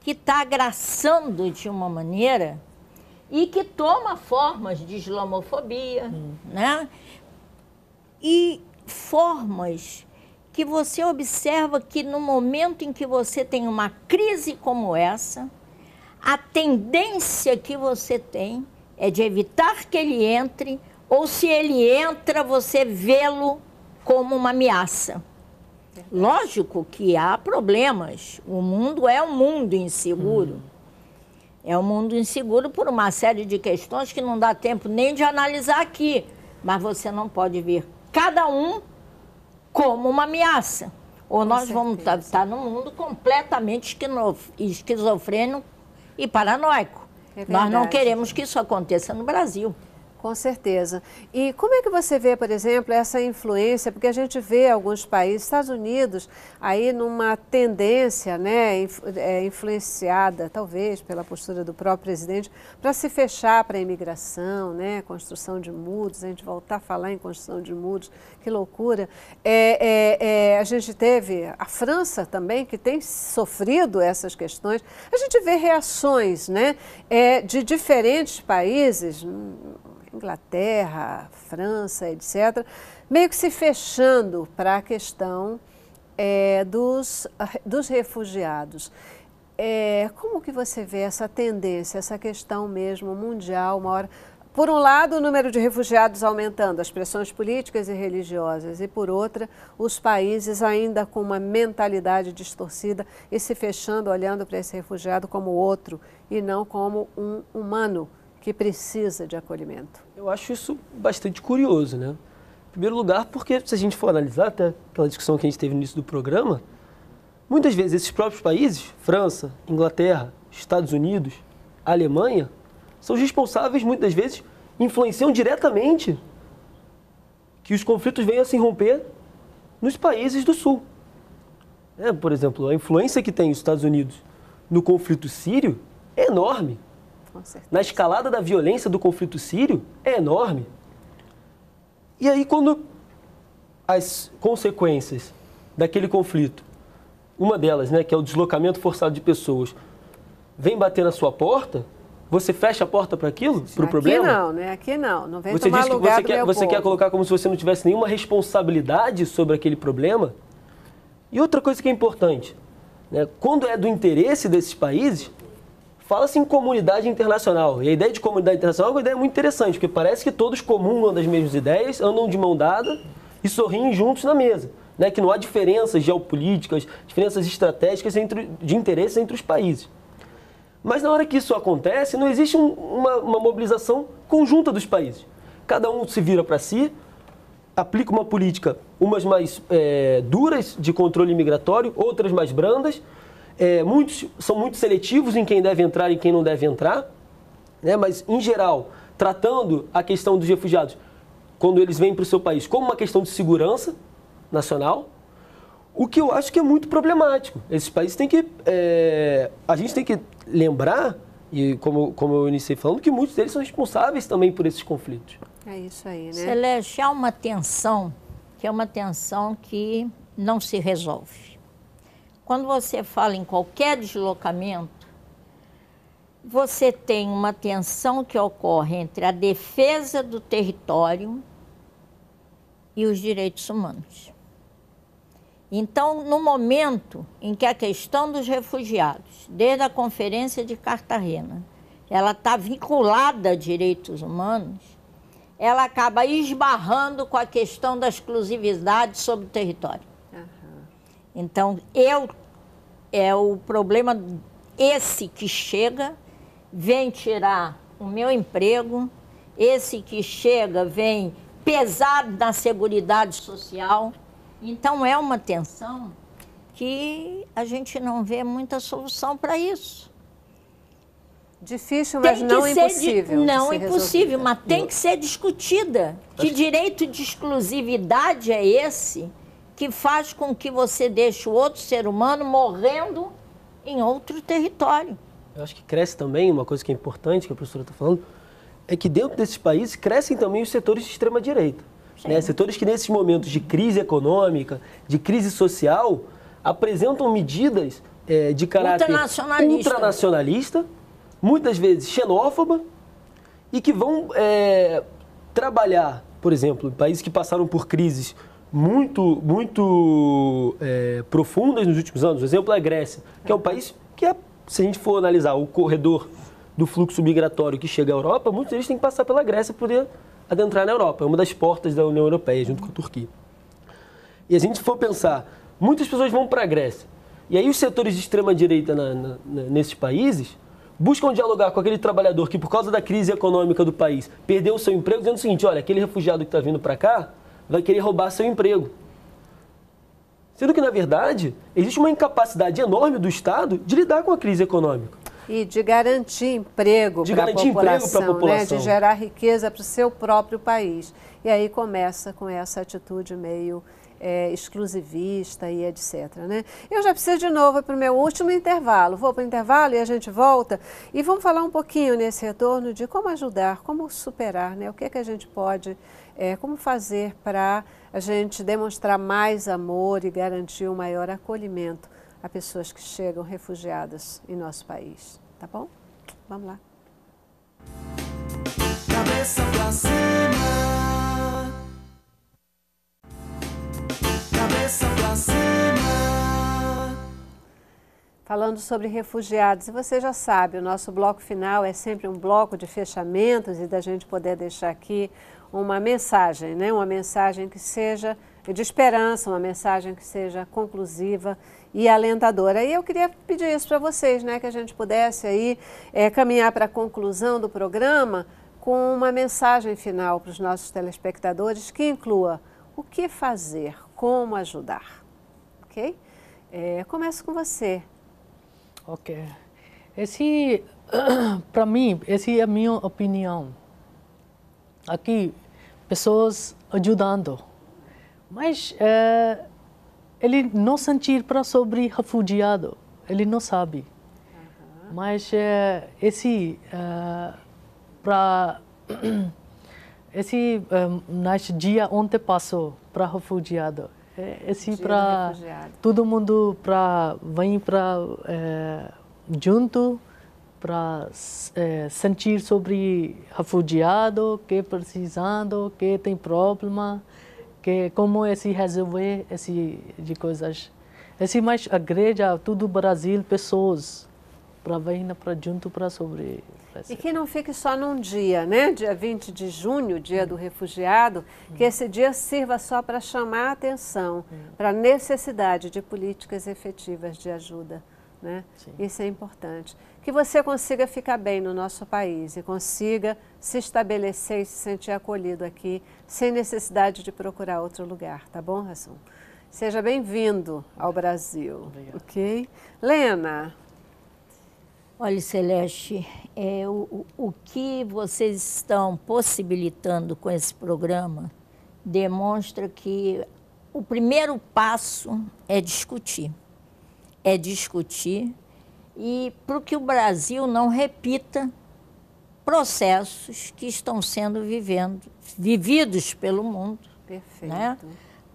que está agraçando de uma maneira e que toma formas de islamofobia, hum. né? E formas que você observa que no momento em que você tem uma crise como essa, a tendência que você tem é de evitar que ele entre, ou se ele entra, você vê-lo como uma ameaça. Lógico que há problemas. O mundo é um mundo inseguro. Hum. É um mundo inseguro por uma série de questões que não dá tempo nem de analisar aqui. Mas você não pode ver cada um como uma ameaça. Ou Com nós certeza. vamos estar tá, tá num mundo completamente esquizofrênico e paranoico. É nós não queremos que isso aconteça no Brasil. Com certeza. E como é que você vê, por exemplo, essa influência? Porque a gente vê alguns países, Estados Unidos, aí numa tendência, né, é, influenciada talvez pela postura do próprio presidente, para se fechar para a imigração, né, construção de muros, a gente voltar a falar em construção de muros, que loucura. É, é, é, a gente teve a França também, que tem sofrido essas questões. A gente vê reações né, é, de diferentes países Inglaterra, França, etc., meio que se fechando para a questão é, dos, dos refugiados. É, como que você vê essa tendência, essa questão mesmo mundial, por um lado, o número de refugiados aumentando, as pressões políticas e religiosas, e por outra, os países ainda com uma mentalidade distorcida e se fechando, olhando para esse refugiado como outro e não como um humano que precisa de acolhimento? Eu acho isso bastante curioso, né? Em primeiro lugar, porque se a gente for analisar até aquela discussão que a gente teve no início do programa, muitas vezes esses próprios países, França, Inglaterra, Estados Unidos, Alemanha, são responsáveis muitas vezes, influenciam diretamente que os conflitos venham a se romper nos países do Sul. É, por exemplo, a influência que tem os Estados Unidos no conflito sírio é enorme na escalada da violência do conflito sírio é enorme. E aí, quando as consequências daquele conflito, uma delas, né, que é o deslocamento forçado de pessoas, vem bater na sua porta, você fecha a porta para aquilo, para o problema? Aqui não, né? Aqui não. Não vem você tomar diz que você quer, você quer colocar como se você não tivesse nenhuma responsabilidade sobre aquele problema. E outra coisa que é importante, né? quando é do interesse desses países, Fala-se em comunidade internacional. E a ideia de comunidade internacional é uma ideia muito interessante, porque parece que todos comungam das mesmas ideias, andam de mão dada e sorriem juntos na mesa. Né? Que não há diferenças geopolíticas, diferenças estratégicas entre, de interesse entre os países. Mas na hora que isso acontece, não existe um, uma, uma mobilização conjunta dos países. Cada um se vira para si, aplica uma política, umas mais é, duras de controle migratório, outras mais brandas, é, muitos são muito seletivos em quem deve entrar e quem não deve entrar, né? mas, em geral, tratando a questão dos refugiados, quando eles vêm para o seu país, como uma questão de segurança nacional, o que eu acho que é muito problemático. Esses países têm que. É, a gente tem que lembrar, e como, como eu iniciei falando, que muitos deles são responsáveis também por esses conflitos. É isso aí, né? Celeste, há uma tensão, que é uma tensão que não se resolve. Quando você fala em qualquer deslocamento, você tem uma tensão que ocorre entre a defesa do território e os direitos humanos. Então, no momento em que a questão dos refugiados, desde a Conferência de Cartagena, ela está vinculada a direitos humanos, ela acaba esbarrando com a questão da exclusividade sobre o território. Então, eu é o problema esse que chega vem tirar o meu emprego, esse que chega vem pesar na seguridade social. Então é uma tensão que a gente não vê muita solução para isso. Difícil, mas não impossível. Não impossível, mas tem que ser discutida. Que direito de exclusividade é esse que faz com que você deixe o outro ser humano morrendo em outro território? Eu acho que cresce também, uma coisa que é importante, que a professora está falando, é que dentro desses países crescem também os setores de extrema-direita. Né? Setores que nesses momentos de crise econômica, de crise social, apresentam medidas é, de caráter ultranacionalista. ultranacionalista, muitas vezes xenófoba, e que vão é, trabalhar, por exemplo, países que passaram por crises muito, muito é, profundas nos últimos anos. O exemplo é a Grécia, que é um país que, é, se a gente for analisar o corredor do fluxo migratório que chega à Europa, muitos deles têm que passar pela Grécia para poder adentrar na Europa. É uma das portas da União Europeia, junto com a Turquia. E a gente for pensar, muitas pessoas vão para a Grécia. E aí os setores de extrema-direita nesses países buscam dialogar com aquele trabalhador que, por causa da crise econômica do país, perdeu o seu emprego, dizendo o seguinte, olha, aquele refugiado que está vindo para cá vai querer roubar seu emprego. Sendo que, na verdade, existe uma incapacidade enorme do Estado de lidar com a crise econômica. E de garantir emprego para a população, né? de gerar riqueza para o seu próprio país. E aí começa com essa atitude meio é, exclusivista e etc. Né? Eu já preciso de novo para o meu último intervalo. Vou para o intervalo e a gente volta e vamos falar um pouquinho nesse retorno de como ajudar, como superar, né? o que, é que a gente pode, é, como fazer para a gente demonstrar mais amor e garantir um maior acolhimento a pessoas que chegam refugiadas em nosso país. Tá bom? Vamos lá. Cabeça pra cima. Cabeça pra cima. Falando sobre refugiados, e você já sabe, o nosso bloco final é sempre um bloco de fechamentos e da gente poder deixar aqui uma mensagem, né? uma mensagem que seja de esperança, uma mensagem que seja conclusiva e alentadora. E eu queria pedir isso para vocês, né? que a gente pudesse aí é, caminhar para a conclusão do programa com uma mensagem final para os nossos telespectadores que inclua o que fazer, como ajudar, ok? É, começo com você. Ok. Esse, para mim, essa é a minha opinião. Aqui, pessoas ajudando. Mas é, ele não sentir para sobre refugiado, ele não sabe. Uhum. Mas é, esse é, para esse nesse dia ontem passou para refugiado. Esse para todo mundo para vem para junto para é, sentir sobre refugiado que precisando, que tem problema, que como esse resolver esse de coisas. Esse mais igreja, tudo Brasil, pessoas para vir para junto para sobre. E que não fique só num dia, né? Dia 20 de junho, dia do refugiado, que esse dia sirva só para chamar a atenção para a necessidade de políticas efetivas de ajuda. Né? Isso é importante. Que você consiga ficar bem no nosso país e consiga se estabelecer e se sentir acolhido aqui, sem necessidade de procurar outro lugar, tá bom, Rassum? Seja bem-vindo ao Brasil. Obrigado. Ok? Lena. Olha, Celeste, é, o, o que vocês estão possibilitando com esse programa demonstra que o primeiro passo é discutir é discutir e para que o Brasil não repita processos que estão sendo vivendo, vividos pelo mundo. Perfeito. Né?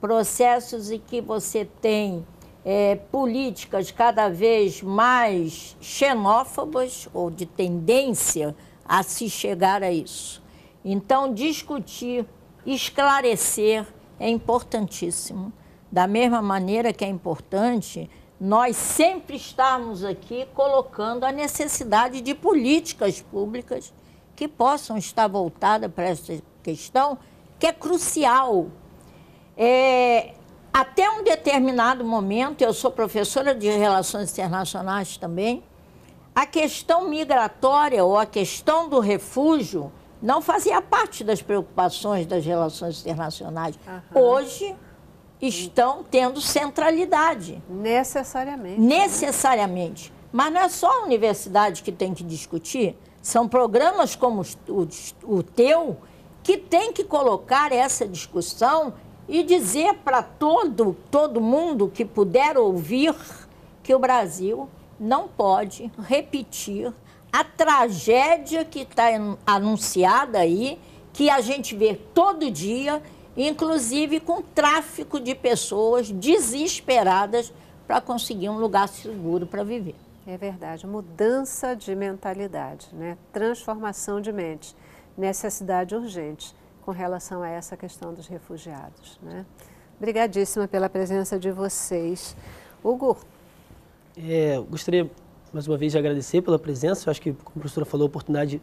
Processos em que você tem é, políticas cada vez mais xenófobas ou de tendência a se chegar a isso. Então, discutir, esclarecer é importantíssimo. Da mesma maneira que é importante nós sempre estamos aqui colocando a necessidade de políticas públicas que possam estar voltadas para essa questão, que é crucial. É, até um determinado momento, eu sou professora de Relações Internacionais também, a questão migratória ou a questão do refúgio não fazia parte das preocupações das relações internacionais. Uhum. Hoje estão tendo centralidade. Necessariamente. Necessariamente. Né? Mas não é só a universidade que tem que discutir, são programas como o, o teu que tem que colocar essa discussão e dizer para todo, todo mundo que puder ouvir que o Brasil não pode repetir a tragédia que está anunciada aí, que a gente vê todo dia, inclusive com tráfico de pessoas desesperadas para conseguir um lugar seguro para viver. É verdade, mudança de mentalidade, né? transformação de mente, necessidade urgente com relação a essa questão dos refugiados. Né? Obrigadíssima pela presença de vocês. Hugo. É, gostaria mais uma vez de agradecer pela presença. Eu acho que, como a professora falou, a oportunidade de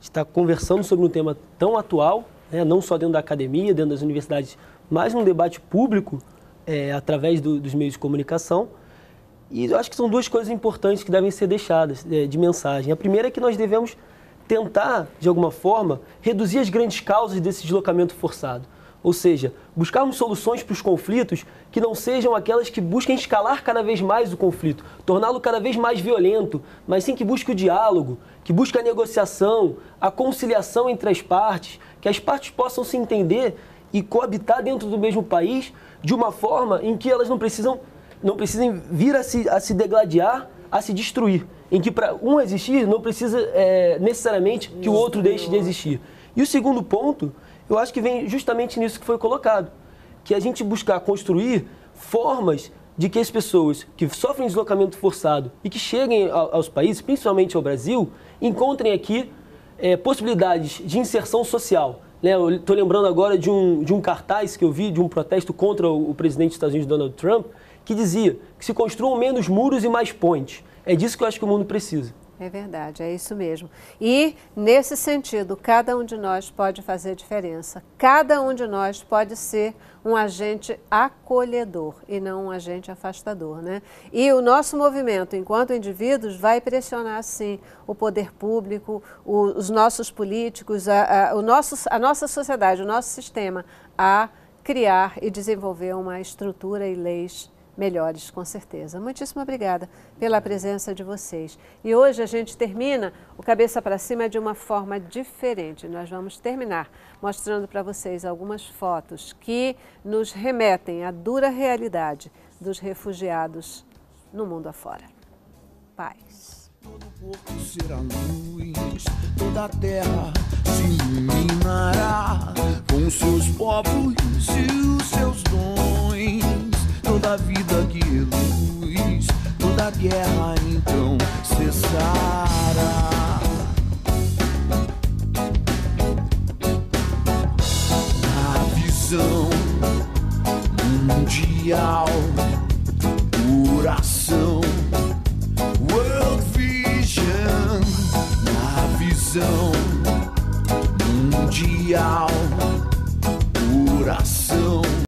estar conversando sobre um tema tão atual, né? não só dentro da academia, dentro das universidades, mas num debate público é, através do, dos meios de comunicação. E eu acho que são duas coisas importantes que devem ser deixadas é, de mensagem. A primeira é que nós devemos tentar, de alguma forma, reduzir as grandes causas desse deslocamento forçado. Ou seja, buscarmos soluções para os conflitos que não sejam aquelas que busquem escalar cada vez mais o conflito, torná-lo cada vez mais violento, mas sim que busque o diálogo, que busque a negociação, a conciliação entre as partes, que as partes possam se entender e coabitar dentro do mesmo país de uma forma em que elas não precisam não precisem vir a se, a se degladiar, a se destruir. Em que para um existir, não precisa é, necessariamente que o outro deixe de existir. E o segundo ponto, eu acho que vem justamente nisso que foi colocado, que a gente buscar construir formas de que as pessoas que sofrem deslocamento forçado e que cheguem aos países, principalmente ao Brasil, encontrem aqui é, possibilidades de inserção social. Né? Estou lembrando agora de um, de um cartaz que eu vi, de um protesto contra o, o presidente dos Estados Unidos, Donald Trump, que dizia que se construam menos muros e mais pontes. É disso que eu acho que o mundo precisa. É verdade, é isso mesmo. E, nesse sentido, cada um de nós pode fazer diferença. Cada um de nós pode ser um agente acolhedor e não um agente afastador. Né? E o nosso movimento, enquanto indivíduos, vai pressionar, sim, o poder público, o, os nossos políticos, a, a, o nosso, a nossa sociedade, o nosso sistema, a criar e desenvolver uma estrutura e leis melhores, com certeza. Muitíssimo obrigada pela presença de vocês. E hoje a gente termina o Cabeça para Cima de uma forma diferente. Nós vamos terminar mostrando para vocês algumas fotos que nos remetem à dura realidade dos refugiados no mundo afora. Paz. Todo corpo será luz, toda a terra se iluminará com seus povos e os seus dons toda vida que luz, toda guerra então cessará. A visão mundial, coração, World Vision, na visão mundial.